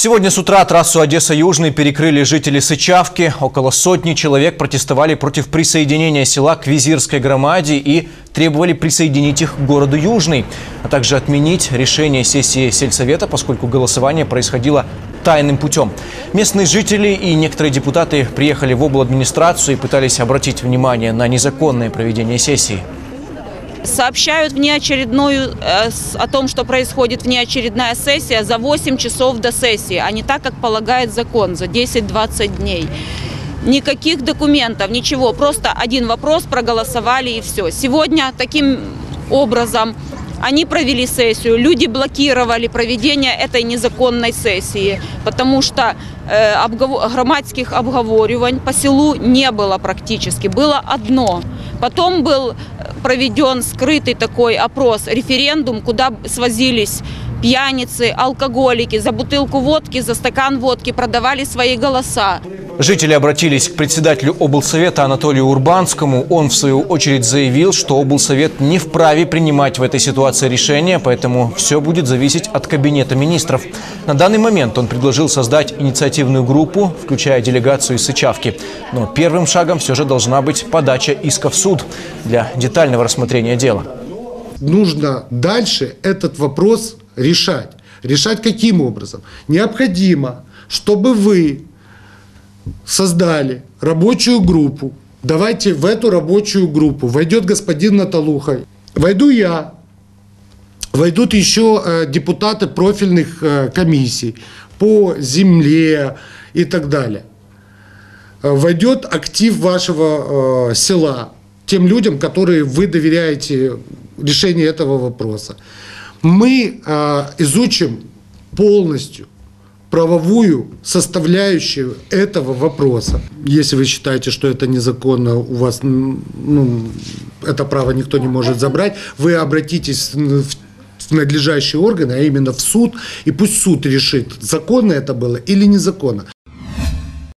Сегодня с утра трассу Одесса-Южный перекрыли жители Сычавки. Около сотни человек протестовали против присоединения села к Визирской громаде и требовали присоединить их к городу Южный, а также отменить решение сессии сельсовета, поскольку голосование происходило тайным путем. Местные жители и некоторые депутаты приехали в обладминистрацию и пытались обратить внимание на незаконное проведение сессии. Сообщают внеочередную э, о том, что происходит внеочередная сессия за 8 часов до сессии, а не так, как полагает закон, за 10-20 дней. Никаких документов, ничего, просто один вопрос проголосовали и все. Сегодня таким образом они провели сессию, люди блокировали проведение этой незаконной сессии, потому что э, обгово- громадских обговорювань по селу не было практически, было одно. Потом был э, проведен скрытый такой опрос, референдум, куда свозились пьяницы, алкоголики, за бутылку водки, за стакан водки продавали свои голоса. Жители обратились к председателю облсовета Анатолию Урбанскому. Он, в свою очередь, заявил, что облсовет не вправе принимать в этой ситуации решения, поэтому все будет зависеть от кабинета министров. На данный момент он предложил создать инициативную группу, включая делегацию из Сычавки. Но первым шагом все же должна быть подача иска в суд для детального рассмотрения дела. нужно дальше этот вопрос решать. Решать каким образом? Необходимо, чтобы вы создали рабочую группу. Давайте в эту рабочую группу войдет господин Наталуха, войду я, войдут еще э, депутаты профильных э, комиссий по земле и так далее. Э, Войдет актив вашего села тем людям, которые вы доверяете решению этого вопроса. Мы изучим полностью правовую составляющую этого вопроса. Если вы считаете, что это незаконно, у вас ну, это право никто не может забрать, вы обратитесь в в надлежащие органы, а именно в суд, и пусть суд решит, законно это было или незаконно.